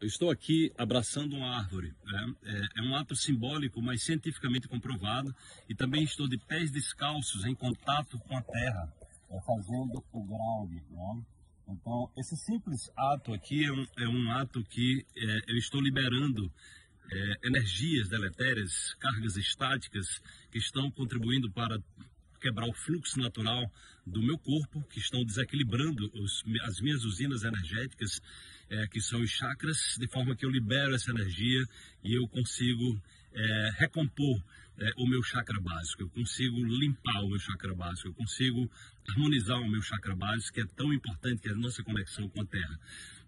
Eu estou aqui abraçando uma árvore. Né? É, é, um ato simbólico, mas cientificamente comprovado. E também estou de pés descalços em contato com a terra, é, fazendo o ground. Né? Então, esse simples ato aqui é um, é um ato que é, eu estou liberando é, energias deletérias, cargas estáticas que estão contribuindo para quebrar o fluxo natural do meu corpo, que estão desequilibrando os, as minhas usinas energéticas, é, que são os chakras, de forma que eu libero essa energia e eu consigo é, recompor é, o meu chakra básico, eu consigo limpar o meu chakra básico, eu consigo harmonizar o meu chakra básico, que é tão importante, que é a nossa conexão com a Terra.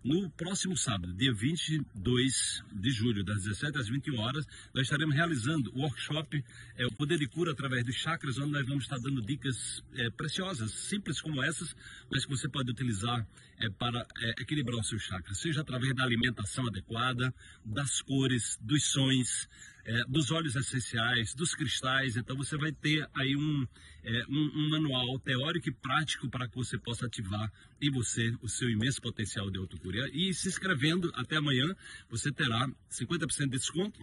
No próximo sábado, dia 22 de julho, das 17 às 21 horas, nós estaremos realizando o workshop é, O Poder de Cura através dos chakras, onde nós vamos estar dando dicas é, preciosas, simples como essas, mas que você pode utilizar é, para é, equilibrar o seu chakra, seja através da alimentação adequada, das cores, dos sons, é, dos óleos essenciais, dos cristais. Então você vai ter aí um, é, um, um, manual teórico e prático para que você possa ativar em você o seu imenso potencial de autocura. E se inscrevendo até amanhã, você terá 50% de desconto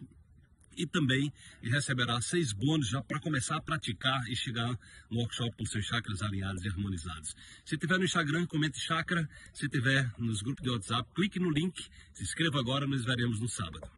e também receberá seis bônus já para começar a praticar e chegar no workshop com seus chakras alinhados e harmonizados. Se tiver no Instagram, comente chakra. Se tiver nos grupos de WhatsApp, clique no link, se inscreva agora, nos veremos no sábado.